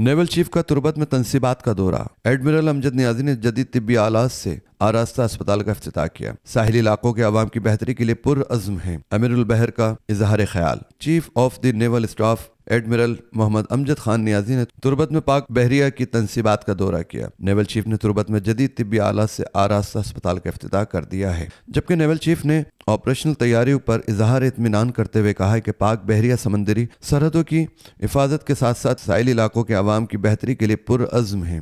Naval chief का तुरबत में तनसीबात का दौरा। एडमिरल अमजद नियाजी ने जदीद तिब्बी आलाज से आरास्ता अस्पताल का अफ्ताह किया। साहिली इलाकों के आवाम की बेहतरी के लिए पुरज़म है। अमीरुल बहर का इजहार ख्याल chief of the naval staff admiral Mohammad Amjad Khan Niazi ने तुरबत में पाक बहरिया की तनसीबात का दौरा किया। नेवल चीफ ने तुरबत में जदीद तिब्बी आला से आरास्ता अस्पताल का अफ्ताह कर दिया है। जबकि नेवल चीफ ने ऑपरेशनल तैयारियों पर इजहार इतमान करते हुए कहा है कि पाक बहरिया समंदरी सरहदों की हिफाजत के साथ साथ साहिल इलाकों के आवाम की बेहतरी के लिए पुरज़म है।